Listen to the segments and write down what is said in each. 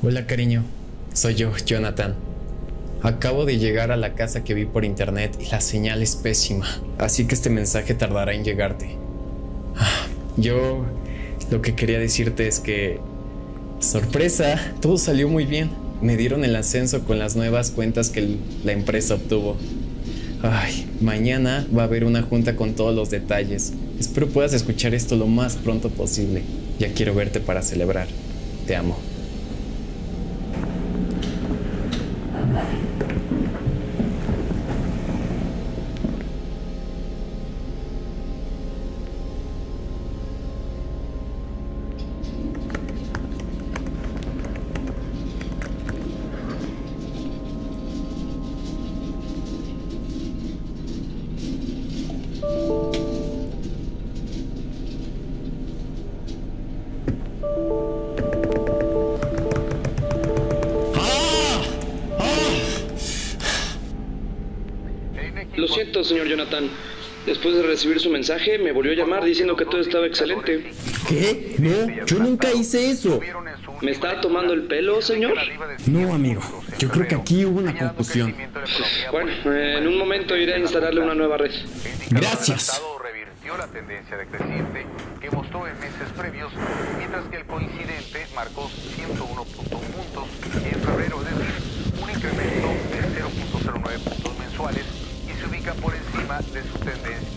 Hola cariño, soy yo, Jonathan. Acabo de llegar a la casa que vi por internet y la señal es pésima, así que este mensaje tardará en llegarte. Ah, Yo lo que quería decirte es que... Sorpresa, todo salió muy bien. Me dieron el ascenso con las nuevas cuentas que la empresa obtuvo. Ay, mañana va a haber una junta con todos los detalles. Espero puedas escuchar esto lo más pronto posible. Ya quiero verte para celebrar. Te amo. Lo siento, señor Jonathan. Después de recibir su mensaje, me volvió a llamar diciendo que todo estaba excelente. ¿Qué? No, yo nunca hice eso. ¿Me está tomando el pelo, señor? No, amigo. Yo creo que aquí hubo una confusión. Bueno, en un momento iré a instalarle una nueva red. Gracias. la tendencia decreciente que mostró en meses previos, mientras que el coincidente marcó 101 puntos puntos en de su tendencia.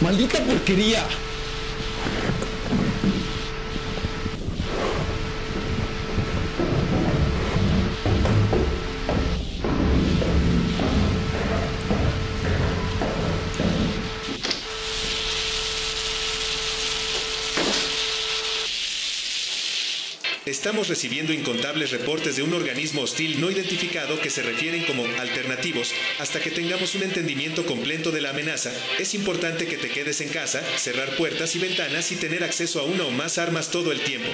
¡Maldita porquería! Estamos recibiendo incontables reportes de un organismo hostil no identificado que se refieren como alternativos. Hasta que tengamos un entendimiento completo de la amenaza, es importante que te quedes en casa, cerrar puertas y ventanas y tener acceso a una o más armas todo el tiempo.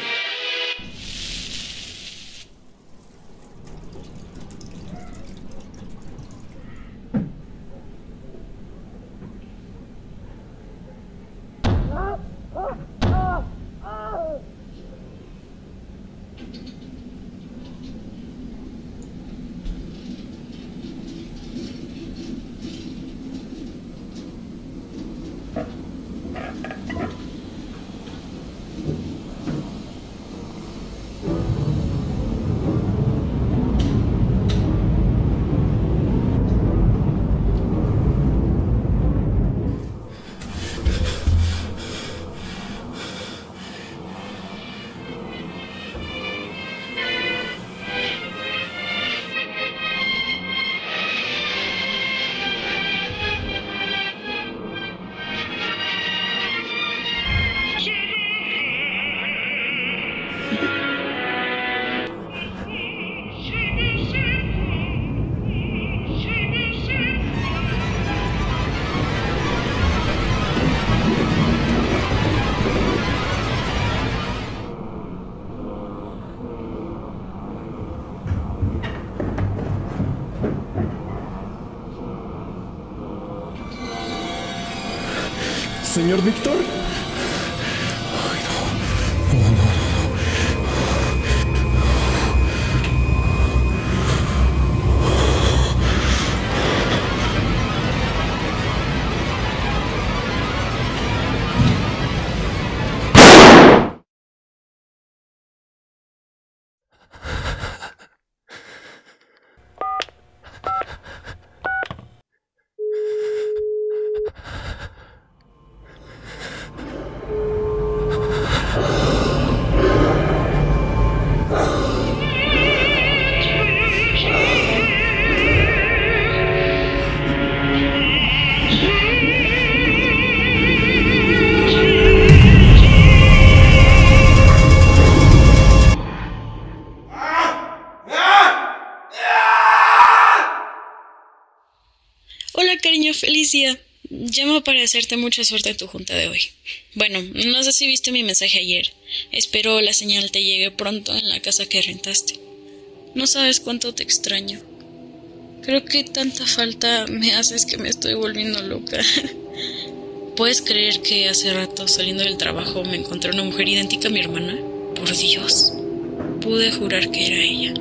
Señor Víctor. Cariño, feliz día. Llamo para desearte mucha suerte en tu junta de hoy. Bueno, no sé si viste mi mensaje ayer. Espero la señal te llegue pronto en la casa que rentaste. No sabes cuánto te extraño. Creo que tanta falta me haces que me estoy volviendo loca. ¿Puedes creer que hace rato saliendo del trabajo me encontré una mujer idéntica a mi hermana? Por Dios, pude jurar que era ella.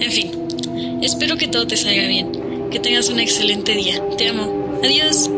En fin, espero que todo te salga bien, que tengas un excelente día. Te amo. Adiós.